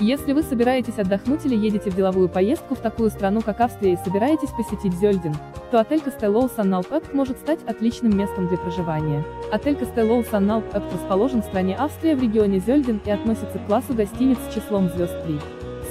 Если вы собираетесь отдохнуть или едете в деловую поездку в такую страну, как Австрия и собираетесь посетить Зёльден, то отель Castello Sannalp может стать отличным местом для проживания. Отель Castello Sannalp расположен в стране Австрия в регионе Зёльден и относится к классу гостиниц с числом звезд 3.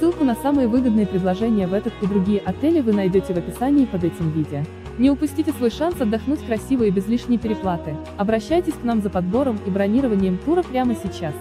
Ссылку на самые выгодные предложения в этот и другие отели вы найдете в описании под этим видео. Не упустите свой шанс отдохнуть красиво и без лишней переплаты. Обращайтесь к нам за подбором и бронированием тура прямо сейчас.